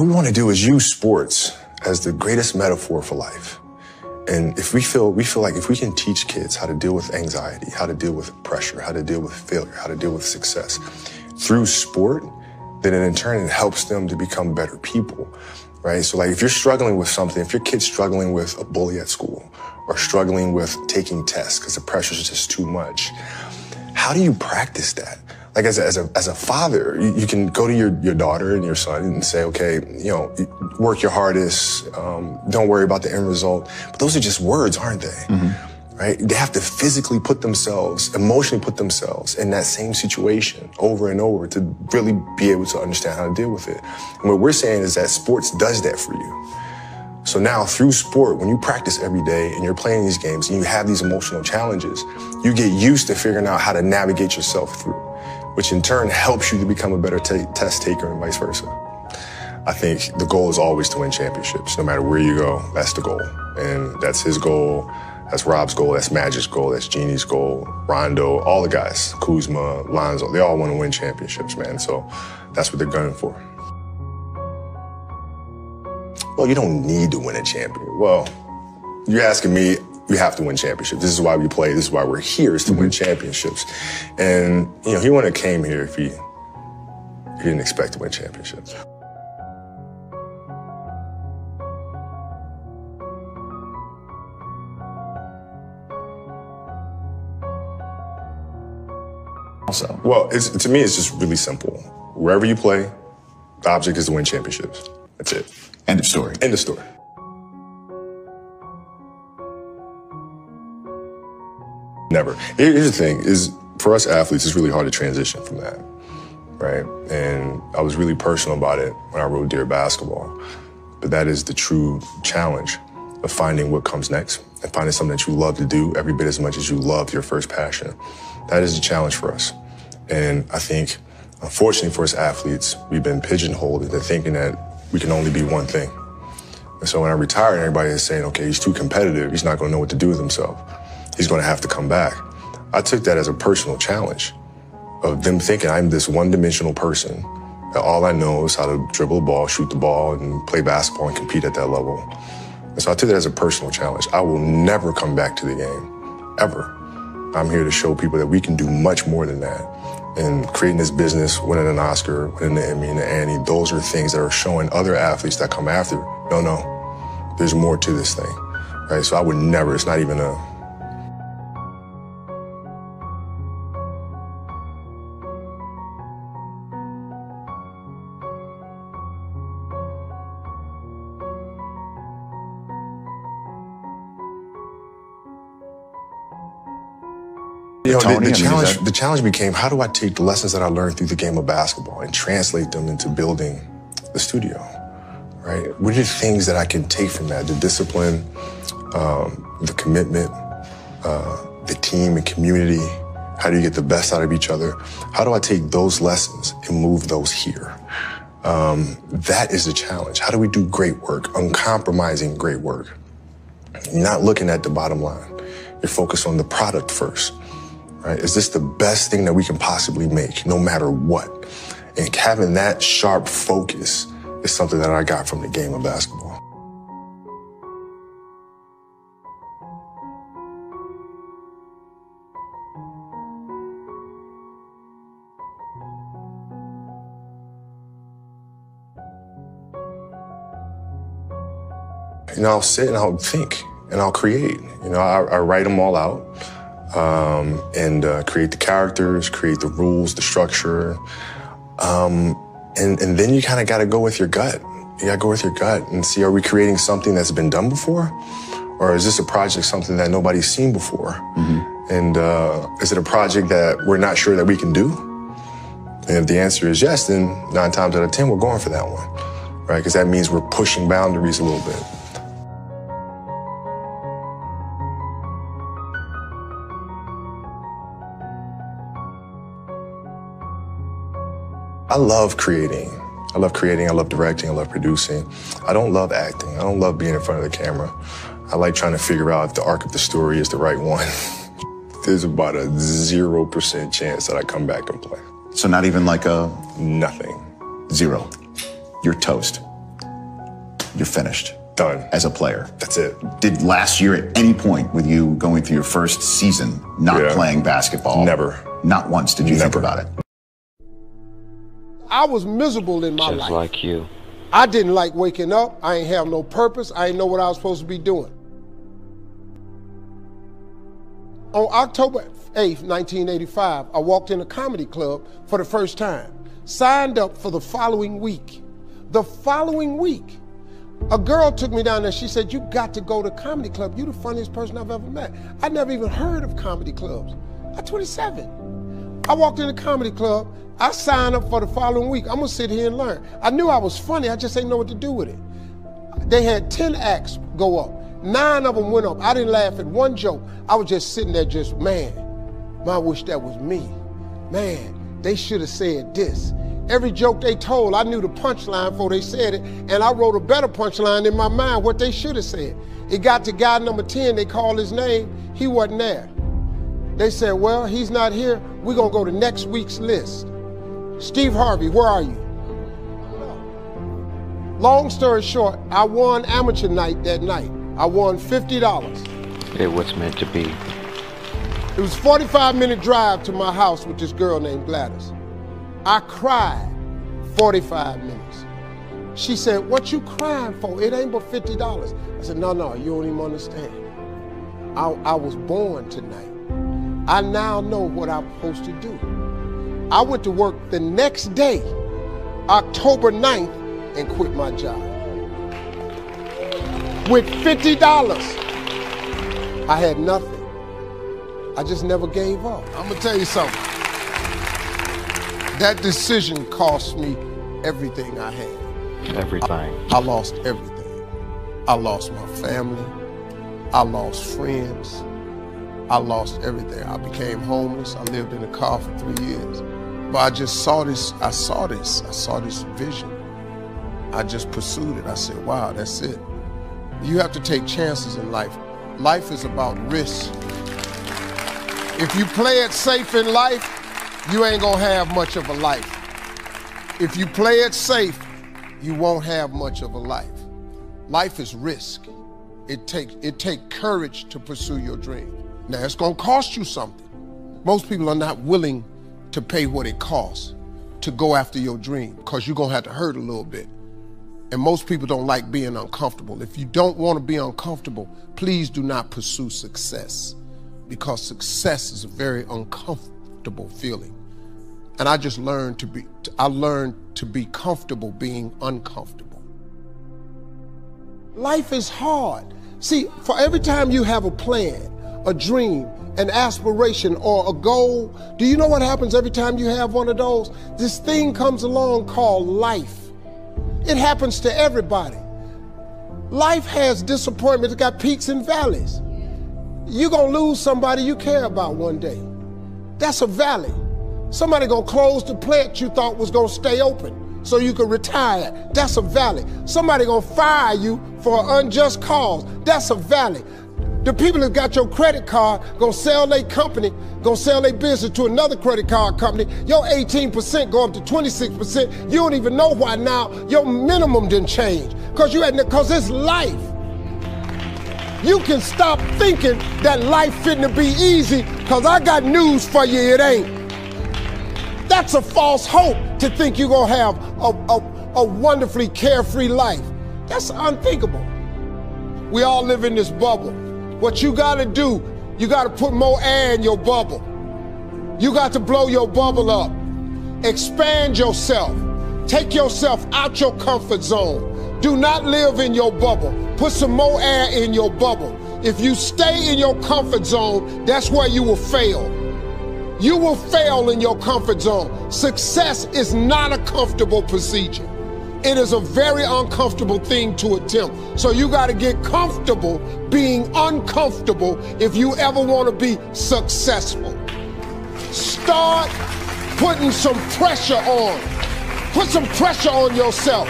what we want to do is use sports as the greatest metaphor for life. And if we feel, we feel like if we can teach kids how to deal with anxiety, how to deal with pressure, how to deal with failure, how to deal with success through sport, then in turn it helps them to become better people, right? So like if you're struggling with something, if your kid's struggling with a bully at school or struggling with taking tests because the pressure is just too much, how do you practice that? Like as a, as a, as a father, you, you, can go to your, your daughter and your son and say, okay, you know, work your hardest. Um, don't worry about the end result. But those are just words, aren't they? Mm-hmm. Right? They have to physically put themselves, emotionally put themselves in that same situation over and over to really be able to understand how to deal with it. And what we're saying is that sports does that for you. So now through sport, when you practice every day and you're playing these games and you have these emotional challenges, you get used to figuring out how to navigate yourself through, which in turn helps you to become a better t- test taker and vice versa. I think the goal is always to win championships. No matter where you go, that's the goal. And that's his goal. That's Rob's goal. That's Magic's goal. That's Jeanie's goal. Rondo, all the guys, Kuzma, Lonzo, they all want to win championships, man. So that's what they're gunning for well, you don't need to win a champion. Well, you're asking me, you have to win championships. This is why we play. This is why we're here is to mm-hmm. win championships. And, you know, he wouldn't have came here if he, if he didn't expect to win championships. Also. Well, to me, it's just really simple. Wherever you play, the object is to win championships. That's it. End of story. End of story. Never. Here's the thing: is for us athletes, it's really hard to transition from that, right? And I was really personal about it when I wrote Dear Basketball. But that is the true challenge of finding what comes next and finding something that you love to do every bit as much as you loved your first passion. That is the challenge for us. And I think, unfortunately for us athletes, we've been pigeonholed into thinking that we can only be one thing. And so when I retired, everybody is saying, okay, he's too competitive. He's not going to know what to do with himself. He's going to have to come back. I took that as a personal challenge of them thinking I'm this one dimensional person. That all I know is how to dribble a ball, shoot the ball, and play basketball and compete at that level. And so I took that as a personal challenge. I will never come back to the game, ever. I'm here to show people that we can do much more than that and creating this business, winning an Oscar, winning the Emmy and the Annie, those are things that are showing other athletes that come after, no, no, there's more to this thing, right? So I would never, it's not even a, You know, the, the challenge, the challenge became how do I take the lessons that I learned through the game of basketball and translate them into building the studio, right? What are the things that I can take from that? The discipline, um, the commitment, uh, the team and community. How do you get the best out of each other? How do I take those lessons and move those here? Um, that is the challenge. How do we do great work, uncompromising great work? You're not looking at the bottom line. You're focused on the product first right? Is this the best thing that we can possibly make, no matter what? And having that sharp focus is something that I got from the game of basketball. You know, I'll sit and I'll think and I'll create. You know, I, I write them all out um, and uh, create the characters, create the rules, the structure. Um, and, and then you kind of got to go with your gut. You got to go with your gut and see are we creating something that's been done before? Or is this a project something that nobody's seen before? Mm-hmm. And uh, is it a project that we're not sure that we can do? And if the answer is yes, then nine times out of 10, we're going for that one, right? Because that means we're pushing boundaries a little bit. I love creating. I love creating, I love directing, I love producing. I don't love acting. I don't love being in front of the camera. I like trying to figure out if the arc of the story is the right one. There's about a 0% chance that I come back and play. So not even like a... Nothing. Zero. You're toast. you're finished. Done. As a player. That's it. Did last year at any point with you going through your first season not Yeah. playing basketball? Never. Not once did you think about it? I was miserable in my Just life. like you. I didn't like waking up. I ain't have no purpose. I ain't know what I was supposed to be doing. On October 8th, 1985, I walked in a comedy club for the first time. Signed up for the following week. The following week, a girl took me down there. She said, You got to go to comedy club. You're the funniest person I've ever met. I never even heard of comedy clubs. I'm 27. I walked in the comedy club. I signed up for the following week. I'm gonna sit here and learn. I knew I was funny. I just didn't know what to do with it. They had 10 acts go up. Nine of them went up. I didn't laugh at one joke. I was just sitting there, just, man, I wish that was me. Man, they should have said this. Every joke they told, I knew the punchline before they said it, and I wrote a better punchline in my mind what they should have said. It got to guy number 10, they called his name, he wasn't there. They said, well, he's not here, we're gonna go to next week's list. Steve Harvey, where are you? Long story short, I won amateur night that night. I won $50. It was meant to be. It was a 45 minute drive to my house with this girl named Gladys. I cried 45 minutes. She said, What you crying for? It ain't but $50. I said, No, no, you don't even understand. I, I was born tonight. I now know what I'm supposed to do. I went to work the next day, October 9th, and quit my job. With $50, I had nothing. I just never gave up. I'm gonna tell you something. That decision cost me everything I had. Everything. I lost everything. I lost my family. I lost friends. I lost everything. I became homeless. I lived in a car for three years. But I just saw this, I saw this, I saw this vision. I just pursued it. I said, wow, that's it. You have to take chances in life. Life is about risk. If you play it safe in life, you ain't gonna have much of a life. If you play it safe, you won't have much of a life. Life is risk. It takes it take courage to pursue your dream. Now it's gonna cost you something. Most people are not willing to pay what it costs to go after your dream because you're gonna have to hurt a little bit. And most people don't like being uncomfortable. If you don't want to be uncomfortable, please do not pursue success because success is a very uncomfortable feeling. And I just learned to be I learned to be comfortable being uncomfortable. Life is hard. See, for every time you have a plan, a dream, an aspiration, or a goal, do you know what happens every time you have one of those? This thing comes along called life. It happens to everybody. Life has disappointments, it's got peaks and valleys. You're gonna lose somebody you care about one day. That's a valley. Somebody gonna close the plant you thought was gonna stay open so you could retire. That's a valley. Somebody gonna fire you for an unjust cause. That's a valley. The people that got your credit card gonna sell their company, gonna sell their business to another credit card company. Your 18% go up to 26%. You don't even know why now your minimum didn't change. Cause you had cause it's life. You can stop thinking that life fitting to be easy, cause I got news for you, it ain't. That's a false hope to think you're gonna have a, a, a wonderfully carefree life. That's unthinkable. We all live in this bubble. What you gotta do, you gotta put more air in your bubble. You got to blow your bubble up. Expand yourself. Take yourself out your comfort zone. Do not live in your bubble. Put some more air in your bubble. If you stay in your comfort zone, that's where you will fail. You will fail in your comfort zone. Success is not a comfortable procedure. It is a very uncomfortable thing to attempt. So you got to get comfortable being uncomfortable if you ever want to be successful. Start putting some pressure on. Put some pressure on yourself.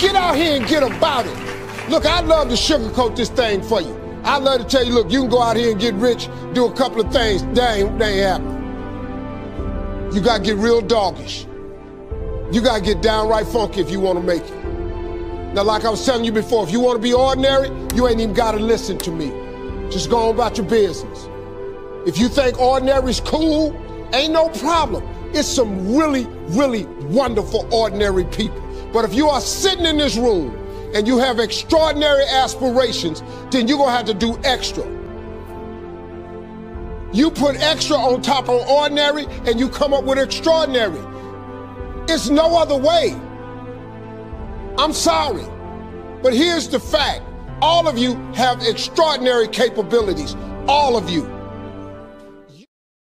Get out here and get about it. Look, I'd love to sugarcoat this thing for you. I'd love to tell you, look, you can go out here and get rich, do a couple of things. That ain't, ain't happening. You got to get real doggish. You got to get downright funky if you want to make it. Now, like I was telling you before, if you want to be ordinary, you ain't even got to listen to me. Just go on about your business. If you think ordinary is cool, ain't no problem. It's some really, really wonderful ordinary people. But if you are sitting in this room and you have extraordinary aspirations, then you're going to have to do extra. You put extra on top of ordinary and you come up with extraordinary. It's no other way. I'm sorry. But here's the fact all of you have extraordinary capabilities. All of you.